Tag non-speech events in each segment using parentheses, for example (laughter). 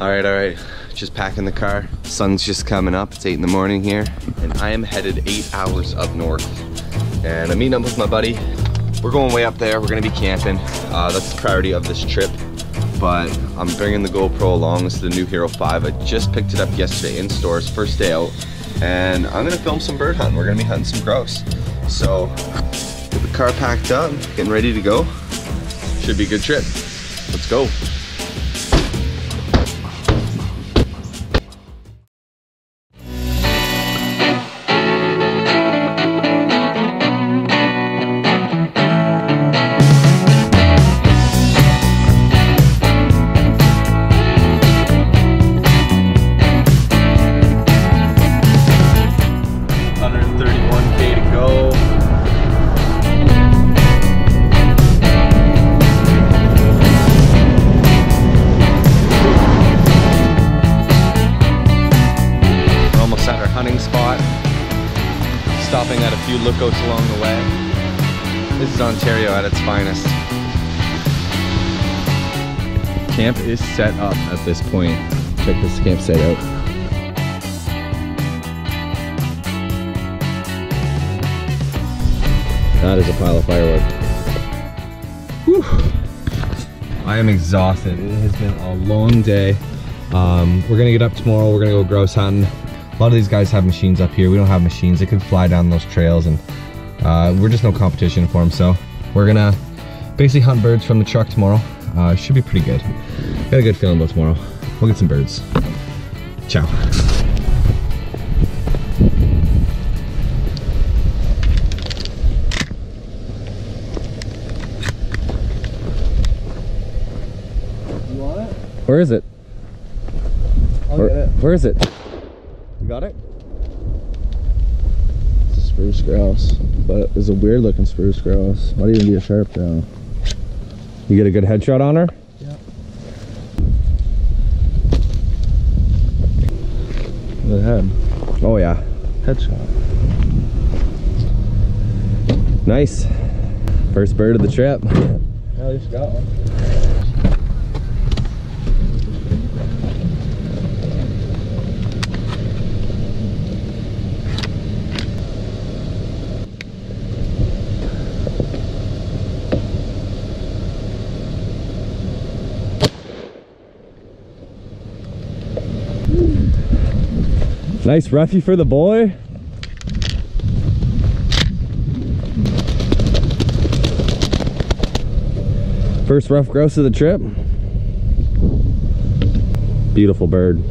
All right, all right. Just packing the car. Sun's just coming up. It's eight in the morning here, and I am headed eight hours up north. And I'm meeting up with my buddy. We're going way up there. We're gonna be camping. Uh, that's the priority of this trip. But I'm bringing the GoPro along. This is the new Hero 5. I just picked it up yesterday in stores, first day out. And I'm gonna film some bird hunting. We're gonna be hunting some grouse. So, get the car packed up, getting ready to go. Should be a good trip. Let's go. Lookouts along the way. This is Ontario at its finest. Camp is set up at this point. Check this campsite out. That is a pile of firewood. Whew. I am exhausted. It has been a long day. Um, we're gonna get up tomorrow. We're gonna go grouse hunting. A lot of these guys have machines up here. We don't have machines. They could fly down those trails, and uh, we're just no competition for them. So we're gonna basically hunt birds from the truck tomorrow. Uh, should be pretty good. Got a good feeling about tomorrow. We'll get some birds. Ciao. Where is it? Where, it. where is it? Got it? It's a spruce grouse, but it's a weird looking spruce grouse. Might even be a sharptail. You get a good headshot on her? Yeah. The head. Oh yeah. Headshot. Nice. First bird of the trip. Yeah, at least got one. Nice roughie for the boy. First ruffed grouse of the trip. Beautiful bird.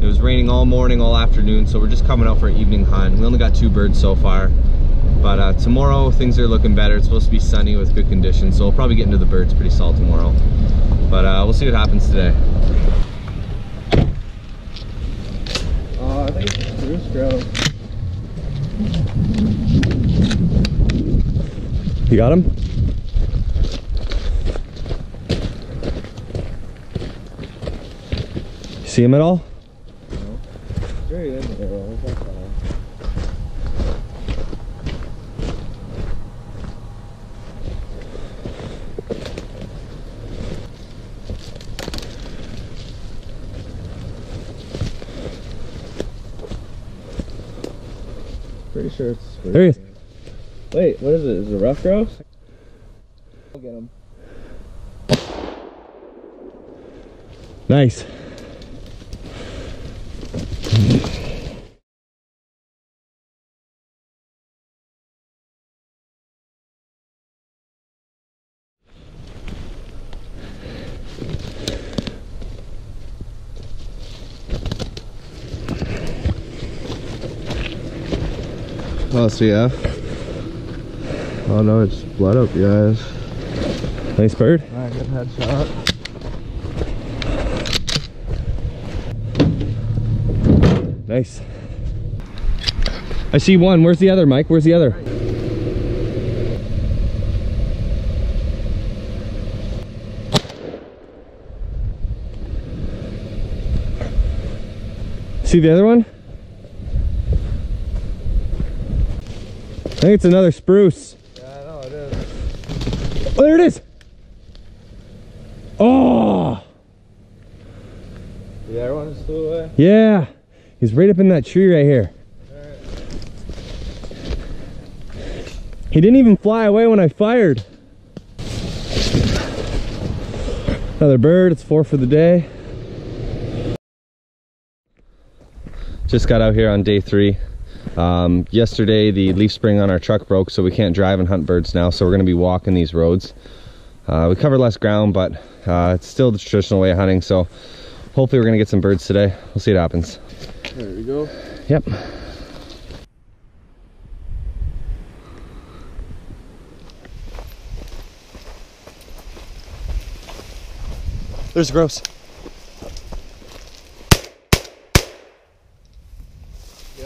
It was raining all morning, all afternoon, so we're just coming out for an evening hunt. We only got two birds so far. But uh, tomorrow, things are looking better. It's supposed to be sunny with good conditions, so we'll probably get into the birds pretty solid tomorrow. But uh, we'll see what happens today. Uh, I think it's a spruce grouse. You got him? See him at all? In there, though. That's Pretty sure it's. There he is. Wait, what is it? Is it a ruffed grouse? I'll get him. Nice. Oh, CF. Oh no, it's blood up, guys. Nice bird. Alright, good headshot. Nice. I see one. Where's the other, Mike? Where's the other? See the other one? Think it's another spruce. Yeah, I know it is. Oh, there it is. Oh. The other one just flew away. Yeah, he's right up in that tree right here. He didn't even fly away when I fired. Another bird, it's four for the day. Just got out here on day three. Um, yesterday the leaf spring on our truck broke so we can't drive and hunt birds now so we're going to be walking these roads. Uh, we covered less ground but uh, it's still the traditional way of hunting so hopefully we're going to get some birds today. We'll see what happens. There we go. Yep. There's gross.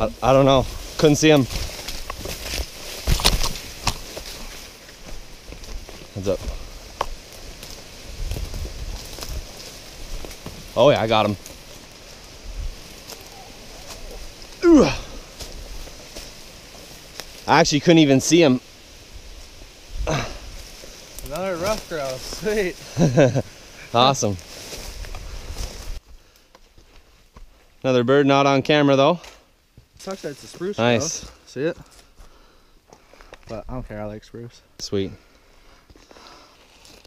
I, I don't know. Couldn't see him. Heads up. Oh yeah, I got him. Ooh. I actually couldn't even see him. Another ruffed grouse. (laughs) Sweet. (laughs) Awesome. Another bird not on camera though. Sucks that it's a spruce Nice. grouse. See it? But I don't care. I like spruce. Sweet.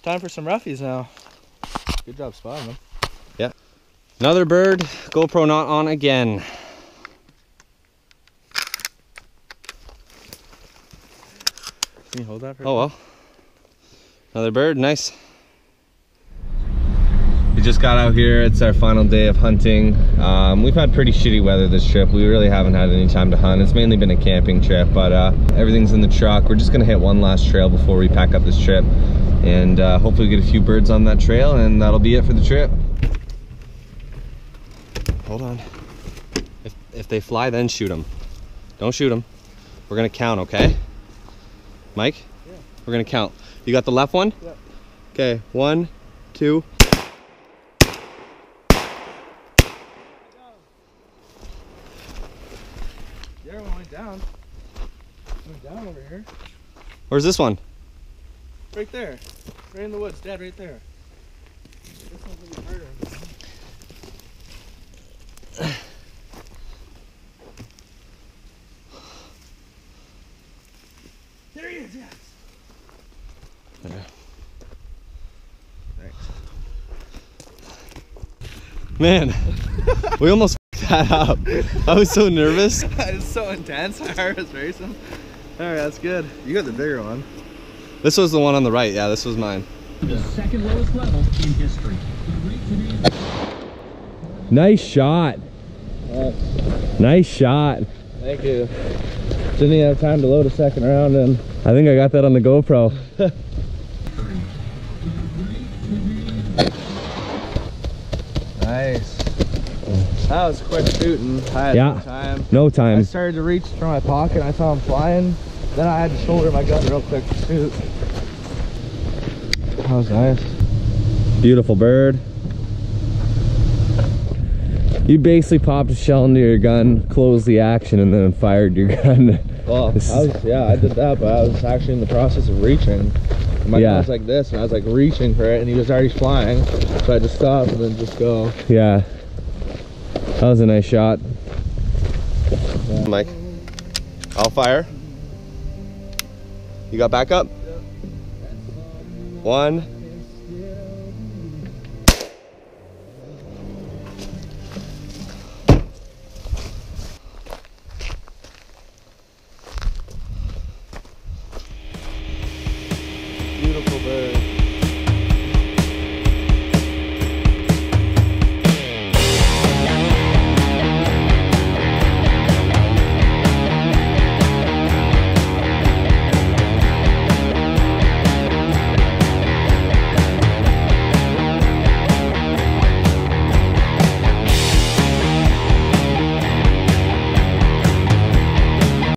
Time for some roughies now. Good job spotting them. Yeah. Another bird, GoPro not on again. Can you hold that for Oh well. Another bird, nice. We just got out here. It's our final day of hunting. Um, we've had pretty shitty weather this trip. We really haven't had any time to hunt. It's mainly been a camping trip, but uh, everything's in the truck. We're just gonna hit one last trail before we pack up this trip. And uh, hopefully get a few birds on that trail and that'll be it for the trip. Hold on. If, if they fly, then shoot them. Don't shoot them. We're gonna count, okay? Mike? Yeah. We're gonna count. You got the left one? Yep. Okay, one, two. The other one went down. Went down over here. Where's this one? Right there. Right in the woods. Dad, right there. This one's gonna be harder. (sighs) There he is, yes. There. Thanks. Man, we almost (laughs) that up. I was so nervous. (laughs) it's so intense. (laughs) My heart was racing. Alright, that's good. You got the bigger one. This was the one on the right. Yeah, this was mine. the second lowest level in history. Nice shot. Nice shot. Thank you. Didn't even have time to load a second round and I think I got that on the GoPro. (laughs) Nice. That was quick shooting. I had Yeah. no time. No time. I started to reach for my pocket I saw him flying. Then I had to shoulder my gun real quick to shoot. That was nice. Beautiful bird. You basically popped a shell into your gun, closed the action, and then fired your (laughs) gun. Well, I was, yeah, I did that, but I was actually in the process of reaching. My Yeah. gun was like this, and I was like reaching for it, and he was already flying. So I had to stop and then just go. yeah. That was a nice shot. Mike, I'll fire. You got backup? One.